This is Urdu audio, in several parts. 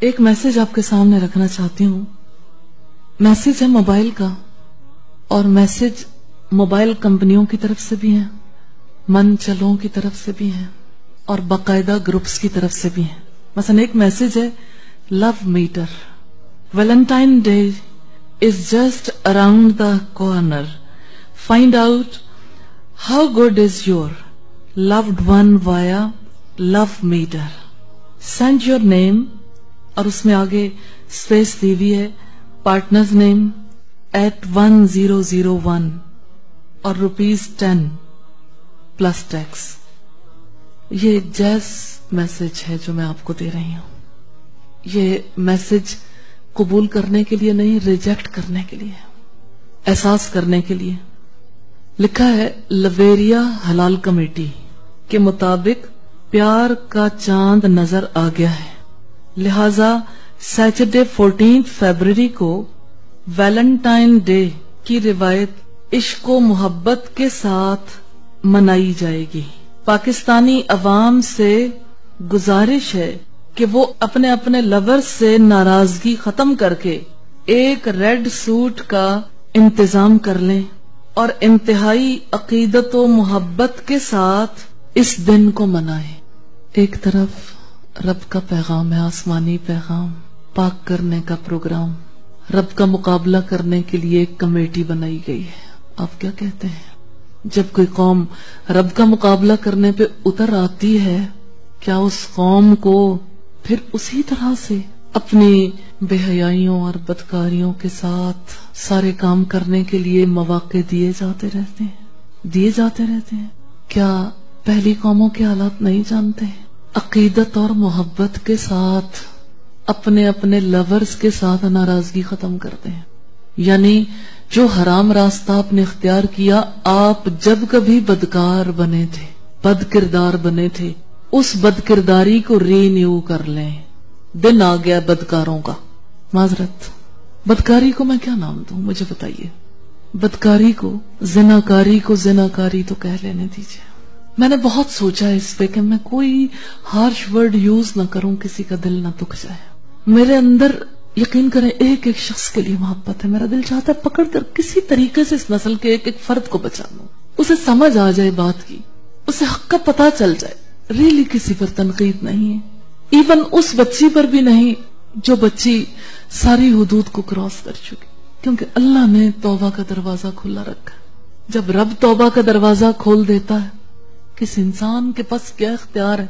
ایک میسج آپ کے سامنے رکھنا چاہتی ہوں۔ میسج ہے موبائل کا، اور میسج موبائل کمپنیوں کی طرف سے بھی ہیں، من چلوں کی طرف سے بھی ہیں، اور باقاعدہ گروپس کی طرف سے بھی ہیں۔ مثلا ایک میسج ہے love meter Valentine day is just around the corner find out how good is your load one via love meter send your name اور اس میں آگے اسپیس دی ہوئی ہے partner name eight one zero zero one اور روپیز ٹین پلس ٹیکس یہ جیس میسج ہے جو میں آپ کو دے رہی ہوں. یہ میسج قبول کرنے کے لیے نہیں ریجیکٹ کرنے کے لیے. احساس کرنے کے لیے. لکھا ہے، لویریا حلال کمیٹی کے مطابق پیار کا چاند نظر آ گیا ہے. لہذا سیٹرڈے فورٹین فیبرری کو ویلنٹائن ڈے کی روایت عشق و محبت کے ساتھ منائی جائے گی۔ پاکستانی عوام سے گزارش ہے کہ وہ اپنے اپنے لور سے ناراضگی ختم کر کے ایک ریڈ سوٹ کا انتظام کر لیں اور انتہائی عقیدت و محبت کے ساتھ اس دن کو منائیں۔ ایک طرف رب کا پیغام ہے، آسمانی پیغام، پاک کرنے کا پروگرام۔ رب کا مقابلہ کرنے کے لیے ایک کمیٹی بنائی گئی ہے۔ آپ کیا کہتے ہیں؟ جب کوئی قوم رب کا مقابلہ کرنے پہ اتر آتی ہے، کیا اس قوم کو پھر اسی طرح سے اپنی بے حیائیوں اور بدکاریوں کے ساتھ سارے کام کرنے کے لیے مواقع دیے جاتے رہتے ہیں؟ دیے جاتے رہتے ہیں۔ کیا پہلی قوموں کے حالات نہیں جانتے؟ عقیدت اور محبت کے ساتھ اپنے اپنے لورز کے ساتھ ناراضگی ختم کرتے ہیں۔ یعنی جو حرام راستہ آپ نے اختیار کیا، آپ جب کبھی بدکار بنے تھے، بد کردار بنے تھے، اس بد کرداری کو رینیو کر لیں۔ دن آ گیا بدکاروں کا۔ معذرت، بدکاری کو میں کیا نام دوں؟ مجھے بتائیے۔ بدکاری کو، زناکاری کو زناکاری تو کہہ لینے دیجیے میں نے بہت سوچا اس پہ کہ میں کوئی ہارش ورڈ یوز نہ کروں، کسی کا دل نہ دکھ جائے۔ میرے اندر یقین کریں، ایک ایک شخص کے لیے محبت ہے۔ میرا دل چاہتا ہے پکڑ کر کسی طریقے سے اس نسل کے ایک ایک فرد کو بچا لوں اسے سمجھ آ جائے بات کی، اسے حق کا پتا چل جائے۔ ریلی کسی پر تنقید نہیں ہے۔ ایون اس بچی پر بھی نہیں، جو بچی ساری حدود کو کراس کر چکی۔ کیونکہ اللہ نے توبہ کا دروازہ کھلا رکھا جب رب توبہ کا دروازہ کھول دیتا ہے کس انسان کے پاس کیا اختیار ہے؟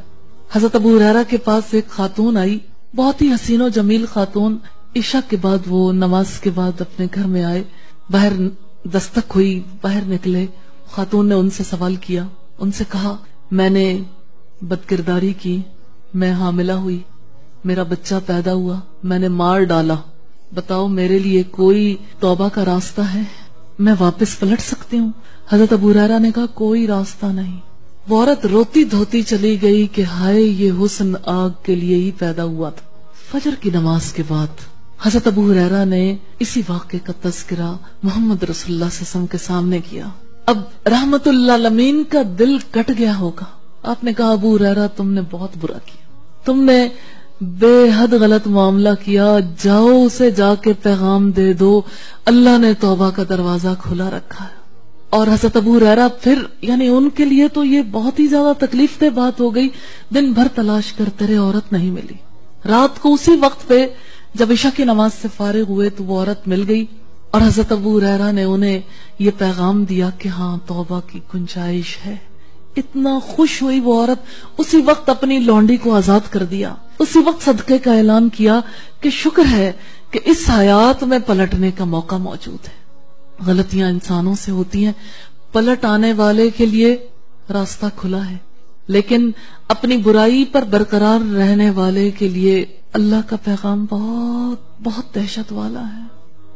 حضرت ابو ریرا کے پاس ایک خاتون آئی، بہت ہی حسین و جمیل خاتون۔ عشاء کے بعد وہ نماز کے بعد اپنے گھر میں آئے، باہر دستک ہوئی، باہر نکلے۔ خاتون نے ان سے سوال کیا، ان سے کہا، میں نے بد کرداری کی، میں حاملہ ہوئی، میرا بچہ پیدا ہوا، میں نے مار ڈالا۔ بتاؤ، میرے لیے کوئی توبہ کا راستہ ہے؟ میں واپس پلٹ سکتی ہوں؟ حضرت ابو ریرا نے کہا، کوئی راستہ نہیں۔ عورت روتی دھوتی چلی گئی کہ ہائے یہ حسن آگ کے لیے ہی پیدا ہوا تھا۔ فجر کی نماز کے بعد حضرت ابو حریرہ نے اسی واقعے کا تذکرہ محمد رسول اللہ علیہ وسلم کے سامنے کیا۔ اب رحمت اللہ لمین کا دل کٹ گیا ہوگا۔ آپ نے کہا، ابو حریرہ تم نے بہت برا کیا۔ تم نے بے حد غلط معاملہ کیا۔ جاؤ اسے جا کے پیغام دے دو۔ اللہ نے توبہ کا دروازہ کھلا رکھا ہے۔ اور حضرت ابو ریرا پھر یعنی ان کے لیے تو یہ بہت ہی زیادہ تکلیف دہ بات ہو گئی، دن بھر تلاش کرتے رہے، عورت نہیں ملی۔ رات کو اسی وقت پہ جب عشاء کی نماز سے فارغ ہوئے تو وہ عورت مل گئی اور حضرت ابو ریرا نے انہیں یہ پیغام دیا کہ ہاں توبہ کی گنجائش ہے۔ اتنا خوش ہوئی وہ عورت، اسی وقت اپنی لونڈی کو آزاد کر دیا۔ اسی وقت صدقے کا اعلان کیا کہ شکر ہے کہ اس حیات میں پلٹنے کا موقع موجود ہے۔ غلطیاں انسانوں سے ہوتی ہیں۔ پلٹ آنے والے کے لیے راستہ کھلا ہے۔ لیکن اپنی برائی پر برقرار رہنے والے کے لیے اللہ کا پیغام بہت بہت دہشت والا ہے۔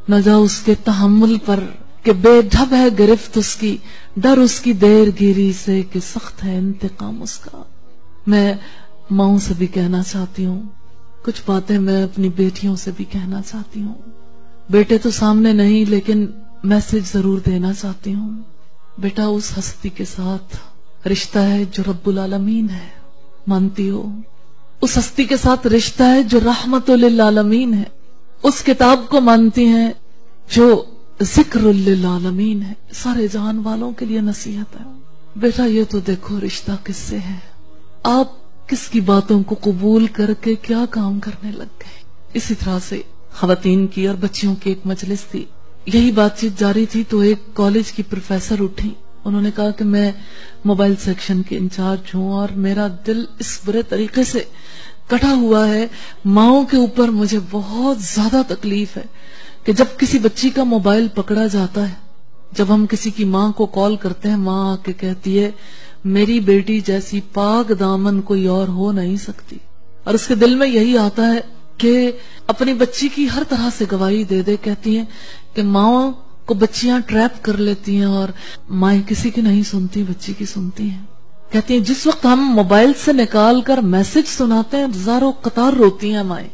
نہ جا اس کے تحمل پر کہ بے ڈھب ہے گرفت اس کی، ڈر اس کی دیر گیری سے کہ سخت ہے انتقام اس کا۔ میں ماؤں سے بھی کہنا چاہتی ہوں۔ کچھ باتیں میں اپنی بیٹیوں سے بھی کہنا چاہتی ہوں۔ بیٹے تو سامنے نہیں، لیکن میسج ضرور دینا چاہتی ہوں، بیٹا اس ہستی کے ساتھ رشتہ ہے جو رب العالمین ہے، مانتی ہو۔ اس ہستی کے ساتھ رشتہ ہے جو رحمت للعالمین ہے۔ اس کتاب کو مانتی ہیں جو ذکر للعالمین ہے۔ سارے جہان والوں کے لیے نصیحت ہے۔ بیٹا، یہ تو دیکھو رشتہ کس سے ہے۔ آپ کس کی باتوں کو قبول کر کے کیا کام کرنے لگ گئے؟ اسی طرح سے خواتین کی اور بچیوں کی ایک مجلس تھی۔ یہی بات چیت جاری تھی تو ایک کالج کی پروفیسر اٹھی۔ انہوں نے کہا کہ میں موبائل سیکشن کے انچارج ہوں اور میرا دل اس برے طریقے سے کٹا ہوا ہے۔ ماؤں کے اوپر مجھے بہت زیادہ تکلیف ہے کہ جب کسی بچی کا موبائل پکڑا جاتا ہے، جب ہم کسی کی ماں کو کال کرتے ہیں، ماں آ کے کہتی ہے، میری بیٹی جیسی پاک دامن کوئی اور ہو نہیں سکتی۔ اور اس کے دل میں یہی آتا ہے کہ اپنی بچی کی ہر طرح سے گواہی دے دے، کہتی ہیں کہ ماں کو بچیاں ٹریپ کر لیتی ہیں اور مائیں کسی کی نہیں سنتی، بچی کی سنتی ہیں۔ کہتی ہیں، جس وقت ہم موبائل سے نکال کر میسج سناتے ہیں زاروں قطار روتی ہیں مائیں۔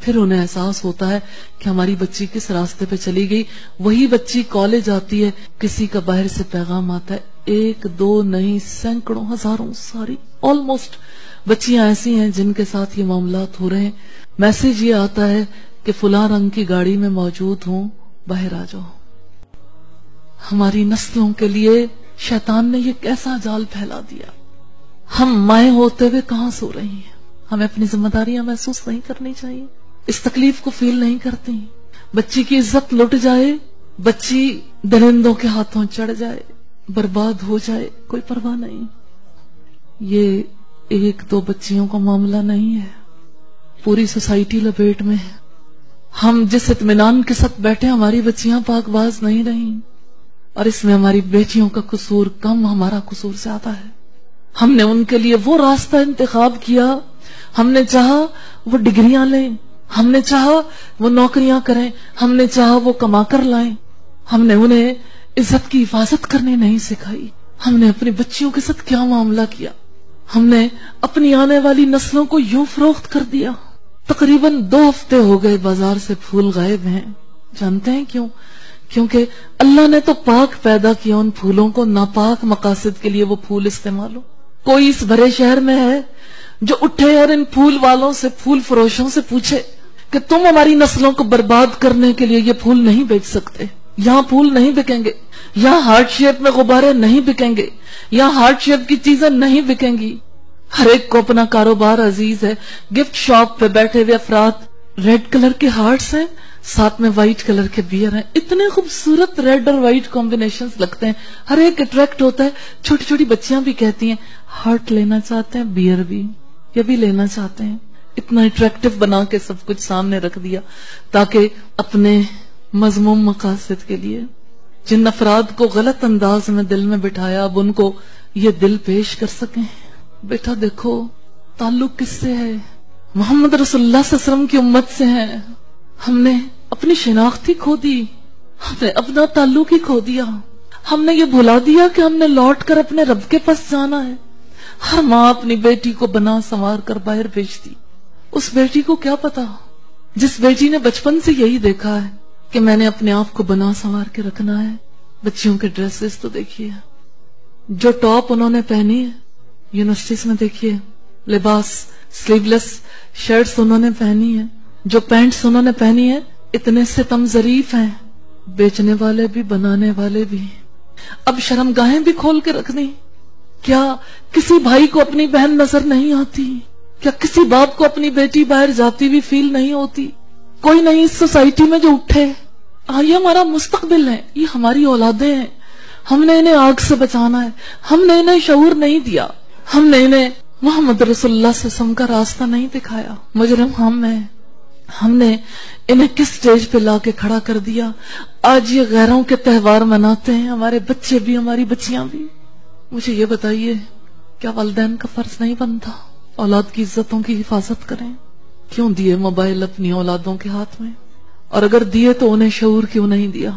پھر انہیں احساس ہوتا ہے کہ ہماری بچی کس راستے پہ چلی گئی۔ وہی بچی کالج آتی ہے، کسی کا باہر سے پیغام آتا ہے۔ ایک، دو، نہیں، سینکڑوں، ہزاروں، ساری آلموسٹ بچیاں ایسی ہیں جن کے ساتھ یہ معاملات ہو رہے ہیں۔ میسج یہ آتا ہے کہ فلاں رنگ کی گاڑی میں موجود ہوں، باہر آ جاؤ۔ ہماری نسلوں کے لیے شیطان نے یہ کیسا جال پھیلا دیا۔ ہم مائیں ہوتے ہوئے کہاں سو رہی ہیں؟ ہمیں اپنی ذمہ داریاں محسوس نہیں کرنی چاہیے۔ اس تکلیف کو فیل نہیں کرتی بچی کی عزت لٹ جائے، بچی درندوں کے ہاتھوں چڑھ جائے، برباد ہو جائے، کوئی پرواہ نہیں۔ یہ ایک دو بچیوں کا معاملہ نہیں ہے۔ پوری سوسائٹی لپیٹ میں ہے۔ ہم جس اطمینان کے ساتھ بیٹھے ہماری بچیاں پاک باز نہیں رہی اور اس میں ہماری بیٹیوں کا قصور کم، ہمارا قصور زیادہ ہے۔ ہم نے ان کے لیے وہ راستہ انتخاب کیا۔ ہم نے چاہا وہ ڈگریاں لیں۔ ہم نے چاہا وہ نوکریاں کریں۔ ہم نے چاہا وہ کما کر لائیں۔ ہم نے انہیں عزت کی حفاظت کرنے نہیں سکھائی۔ ہم نے اپنی بچیوں کے ساتھ کیا معاملہ کیا۔ ہم نے اپنی آنے والی نسلوں کو یوں فروخت کر دیا۔ تقریباً دو ہفتے ہو گئے بازار سے پھول غائب ہیں۔ جانتے ہیں کیوں؟ کیونکہ اللہ نے تو پاک پیدا کیا ان پھولوں کو، ناپاک مقاصد کے لیے وہ پھول استعمال ہو کوئی اس بھرے شہر میں ہے جو اٹھے اور ان پھول والوں سے، پھول فروشوں سے پوچھے کہ تم ہماری نسلوں کو برباد کرنے کے لیے یہ پھول نہیں بیچ سکتے۔ یہاں پھول نہیں بکیں گے۔ یہاں ہارٹ شیپ میں غبارے نہیں بکیں گے۔ یہاں ہارٹ شیپ کی چیزیں نہیں بکیں گی۔ ہر ایک کو اپنا کاروبار عزیز ہے۔ گفٹ شاپ پہ بیٹھے ہوئے افراد ریڈ کلر کے ہارٹس ہیں، ساتھ میں وائٹ کلر کے بیئر ہیں۔ اتنے خوبصورت ریڈ اور وائٹ کمبینیشن لگتے ہیں۔ ہر ایک اٹریکٹ ہوتا ہے۔ چھوٹی چھوٹی بچیاں بھی کہتی ہیں، ہارٹ لینا چاہتے ہیں، بیئر بھی یہ بھی لینا چاہتے ہیں۔ اتنا اٹریکٹو بنا کے سب کچھ سامنے رکھ دیا، تاکہ اپنے مضموم مقاصد کے لیے جن افراد کو غلط انداز میں دل میں بٹھایا، اب ان کو یہ دل پیش کر سکیں۔ بیٹا دیکھو، تعلق کس سے ہے؟ محمد رسول اللہ صلی اللہ علیہ وسلم کی امت سے ہیں ہم نے اپنی شناخت ہی کھو دی، ہم نے اپنا تعلق ہی کھو دیا۔ ہم نے یہ بھلا دیا کہ ہم نے لوٹ کر اپنے رب کے پاس جانا ہے۔ ہر ماں اپنی بیٹی کو بنا سنوار کر باہر بھیج دی۔ اس بیٹی کو کیا پتا؟ جس بیٹی نے بچپن سے یہی دیکھا ہے کہ میں نے اپنے آپ کو بنا سنوار کے رکھنا ہے۔ بچیوں کے ڈریسز تو دیکھیے۔ جو ٹاپ انہوں نے پہنی ہے یونیورسٹیز میں دیکھیے، لباس سلیو لیس شرٹس انہوں نے پہنی ہے جو پینٹس انہوں نے پہنی ہے اتنے سے تم ظریف ہیں۔ بیچنے والے بھی، بنانے والے بھی۔ اب شرم گاہیں بھی کھول کے رکھنی کیا کسی بھائی کو اپنی بہن نظر نہیں آتی؟ کیا کسی باپ کو اپنی بیٹی باہر جاتی بھی فیل نہیں ہوتی؟ کوئی نہیں اس سوسائٹی میں جو اٹھے۔ یہ ہمارا مستقبل ہے۔ یہ ہماری اولادیں ہیں۔ ہم نے انہیں آگ سے بچانا ہے۔ ہم نے انہیں شعور نہیں دیا۔ ہم نے انہیں محمد رسول اللہ سے سم کا راستہ نہیں دکھایا۔ مجرم ہم ہیں۔ ہم نے انہیں کس سٹیج پہ لا کے کھڑا کر دیا؟ آج یہ غیروں کے تہوار مناتے ہیں، ہمارے بچے بھی، ہماری بچیاں بھی۔ مجھے یہ بتائیے، کیا والدین کا فرض نہیں بنتا؟ اولاد کی عزتوں کی حفاظت کریں۔ کیوں دیے موبائل اپنی اولادوں کے ہاتھ میں؟ اور اگر دیے تو انہیں شعور کیوں نہیں دیا؟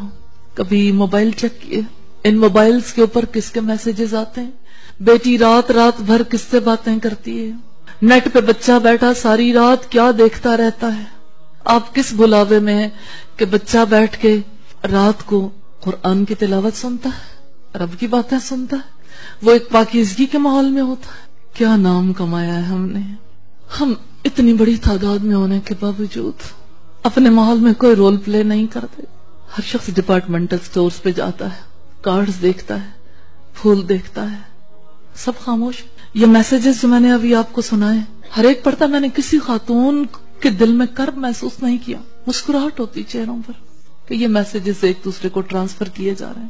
کبھی موبائل چیک کیے؟ ان موبائلز کے اوپر کس کے میسجز آتے ہیں؟ بیٹی رات رات بھر کس سے باتیں کرتی ہے؟ نیٹ پہ بچہ بیٹھا ساری رات کیا دیکھتا رہتا ہے؟ آپ کس بلاوے میں ہیں کہ بچہ بیٹھ کے رات کو قرآن کی تلاوت سنتا ہے؟ رب کی باتیں سنتا ہے؟ وہ ایک پاکیزگی کے ماحول میں ہوتا ہے۔ کیا نام کمایا ہے ہم نے؟ ہم اتنی بڑی تعداد میں ہونے کے باوجود اپنے ماحول میں کوئی رول پلے نہیں کرتے۔ ہر شخص ڈپارٹمنٹل سٹورز پہ جاتا ہے، کارڈز دیکھتا ہے، پھول دیکھتا ہے۔ سب خاموش۔ یہ میسیجز جو میں نے ابھی آپ کو سنائے، ہر ایک پڑھتا میں نے کسی خاتون کے دل میں کرب محسوس نہیں کیا۔ مسکراہٹ ہوتی چہروں پر کہ یہ میسیجز ایک دوسرے کو ٹرانسفر کیے جا رہے ہیں۔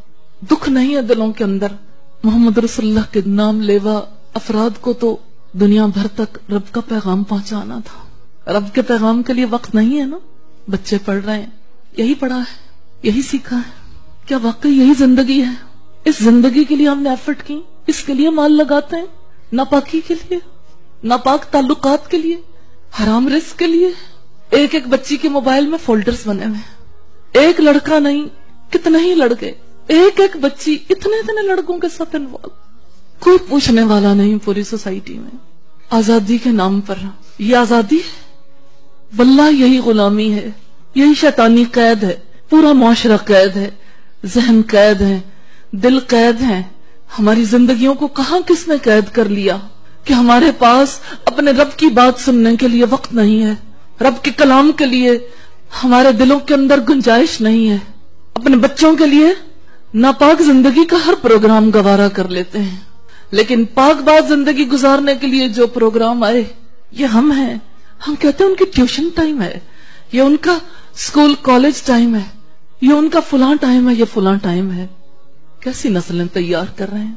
دکھ نہیں ہے دلوں کے اندر۔ محمد رسول اللہ کے نام لیوا افراد کو تو دنیا بھر تک رب کا پیغام پہنچانا تھا۔ رب کے پیغام کے لیے وقت نہیں ہے نا۔ بچے پڑھ رہے ہیں۔ یہی پڑھا ہے، یہی سیکھا ہے۔ کیا واقعی یہی زندگی ہے؟ اس زندگی کے لیے ہم نے ایفرٹ کی۔ اس کے لیے مال لگاتے ہیں، ناپاکی کے لیے، ناپاک تعلقات کے لیے، حرام رزق کے لیے۔ ایک ایک بچی کے موبائل میں فولڈرز بنے ہوئے ایک لڑکا نہیں، کتنے ہی لڑکے۔ ایک ایک بچی اتنے اتنے لڑکوں کے ساتھ انوالو کوئی پوچھنے والا نہیں پوری سوسائٹی میں۔ آزادی کے نام پر۔ یہ آزادی ہے۔ واللہ یہی غلامی ہے۔ یہی شیطانی قید ہے۔ پورا معاشرہ قید ہے۔ ذہن قید ہے۔ دل قید ہے۔ ہماری زندگیوں کو کہاں کس نے قید کر لیا کہ ہمارے پاس اپنے رب کی بات سننے کے لیے وقت نہیں ہے؟ رب کے کلام کے لیے ہمارے دلوں کے اندر گنجائش نہیں ہے؟ اپنے بچوں کے لیے ناپاک زندگی کا ہر پروگرام گوارا کر لیتے ہیں۔ لیکن پاک بات زندگی گزارنے کے لیے جو پروگرام آئے، یہ ہم ہیں۔ ہم کہتے ہیں ان کی ٹیوشن ٹائم ہے۔ یہ ان کا اسکول کالج ٹائم ہے۔ یہ ان کا فلاں ٹائم ہے، یہ فلاں ٹائم ہے۔ کیسی نسلیں تیار کر رہے ہیں؟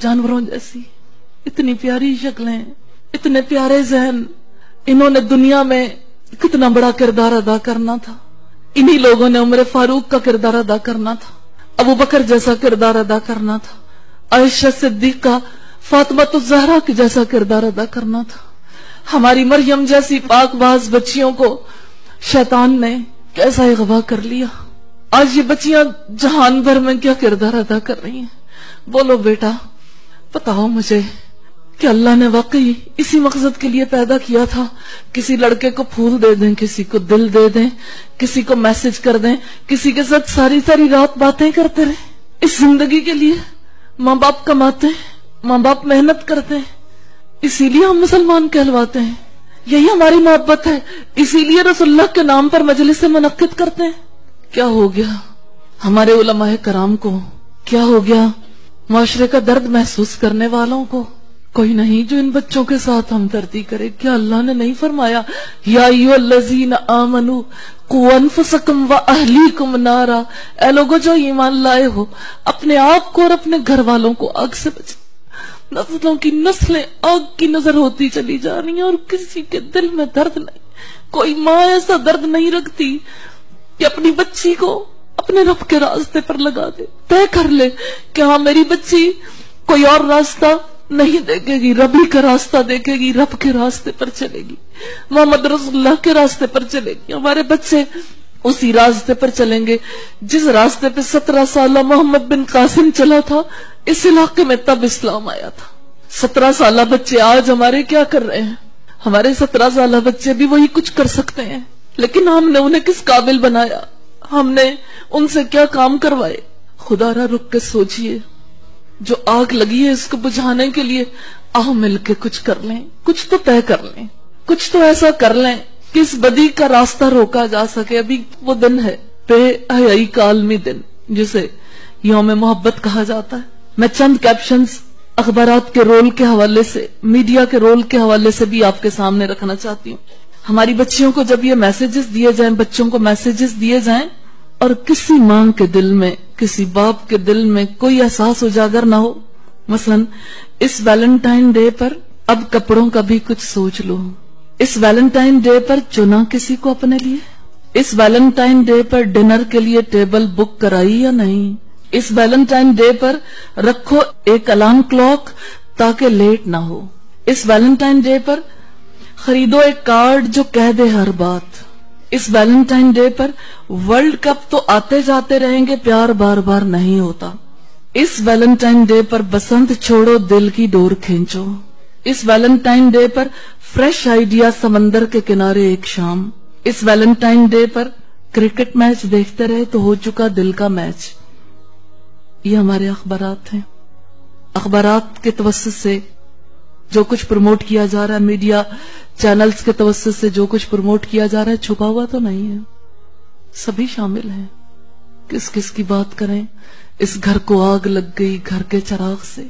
جانوروں جیسی۔ اتنی پیاری شکلیں، اتنے پیارے ذہن۔ انہوں نے دنیا میں کتنا بڑا کردار ادا کرنا تھا۔ انہی لوگوں نے عمر فاروق کا کردار ادا کرنا تھا۔ ابو بکر جیسا کردار ادا کرنا تھا۔ عائشہ صدیقہ، فاطمہ تو زہرا جیسا کردار ادا کرنا تھا۔ ہماری مریم جیسی پاک باز بچیوں کو شیطان نے کیسا اغوا کر لیا؟ آج یہ بچیاں جہان بھر میں کیا کردار ادا کر رہی ہیں؟ بولو بیٹا، بتاؤ مجھے کہ اللہ نے واقعی اسی مقصد کے لیے پیدا کیا تھا؟ کسی لڑکے کو پھول دے دیں، کسی کو دل دے دیں، کسی کو میسج کر دیں، کسی کے ساتھ ساری ساری رات باتیں کرتے رہیں؟ اس زندگی کے لیے ماں باپ کماتے ہیں، ماں باپ محنت کرتے ہیں، اسی لیے ہم مسلمان کہلواتے ہیں۔ یہی ہماری محبت ہے، اسی لیے رسول اللہ کے نام پر مجلس سے منعقد کرتے ہیں۔ کیا ہو گیا؟ ہمارے علماء کرام کو کیا ہو گیا؟ معاشرے کا درد محسوس کرنے والوں کو کوئی نہیں جو ان بچوں کے ساتھ ہم دردی کرے، کیا اللہ نے نہیں فرمایا؟ یا آمنو، قو انفسکم و اہلیکم نارا۔ اے لوگو جو ایمان لائے ہو، اپنے آپ کو اور اپنے گھر والوں کو آگ سے بچ نسلوں کی نسلیں آگ کی نظر ہوتی چلی جا رہی ہیں اور کسی کے دل میں درد نہیں۔ کوئی ماں ایسا درد نہیں رکھتی۔ کہ اپنی بچی کو اپنے رب کے راستے پر لگا دے، طے کر لے کہ ہاں میری بچی کوئی اور راستہ نہیں دیکھے گی، ربی کا راستہ دیکھے گی، رب کے راستے پر چلے گی، محمد رسول اللہ کے راستے پر چلے گی، ہمارے بچے اسی راستے پر چلیں گے۔ جس راستے پہ سترہ سالہ محمد بن قاسم چلا تھا، اس علاقے میں تب اسلام آیا تھا۔ سترہ سالہ بچے آج ہمارے کیا کر رہے ہیں؟ ہمارے سترہ سالہ بچے بھی وہی کچھ کر سکتے ہیں۔ لیکن ہم نے انہیں کس قابل بنایا؟ ہم نے ان سے کیا کام کروائے؟ خدا را رک کے سوچئے۔ جو آگ لگی ہے اس کو بجھانے کے لیے آہ مل کے کچھ کر لیں۔ کچھ تو طے کر لیں۔ کچھ تو ایسا کر لیں کہ اس بدی کا راستہ روکا جا سکے۔ ابھی وہ دن ہے۔ بے حیائی کالمی دن، جسے یوم محبت کہا جاتا ہے۔ میں چند کیپشنز اخبارات کے رول کے حوالے سے میڈیا کے رول کے حوالے سے بھی آپ کے سامنے رکھنا چاہتی ہوں۔ ہماری بچیوں کو جب یہ میسیجز دیے جائیں، بچوں کو میسیجز دیے جائیں، اور کسی ماں کے دل میں، کسی باپ کے دل میں کوئی احساس اجاگر نہ ہو، مثلا اس ویلنٹائن ڈے پر اب کپڑوں کا بھی کچھ سوچ لو۔ اس ویلنٹائن ڈے پر چنا کسی کو اپنے لیے؟ اس ویلنٹائن ڈے پر ڈنر کے لیے ٹیبل بک کرائی یا نہیں؟ اس ویلنٹائن ڈے پر رکھو ایک الارم کلاک تاکہ لیٹ نہ ہو۔ اس ویلنٹائن ڈے پر خریدو ایک کارڈ جو کہہ دے ہر بات۔ اس ویلنٹائن ڈے پر ورلڈ کپ تو آتے جاتے رہیں گے، پیار بار بار نہیں ہوتا۔ اس ویلنٹائن ڈے پر بسنت چھوڑو، دل کی ڈور کھینچو۔ اس ویلنٹائن ڈے پر فریش آئیڈیا سمندر کے کنارے ایک شام۔ اس ویلنٹائن ڈے پر کرکٹ میچ دیکھتے رہے تو ہو چکا دل کا میچ۔ یہ ہمارے اخبارات ہیں۔ اخبارات کے توسط سے جو کچھ پروموٹ کیا جا رہا ہے میڈیا چینلز کے توسط سے جو کچھ پروموٹ کیا جا رہا ہے، چھپا ہوا تو نہیں ہے۔ سبھی شامل ہیں۔ کس کس کی بات کریں؟ اس گھر کو آگ لگ گئی، گھر کے چراغ سے۔